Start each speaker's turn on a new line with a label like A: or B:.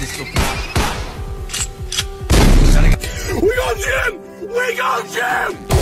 A: We got Jim! We got Jim!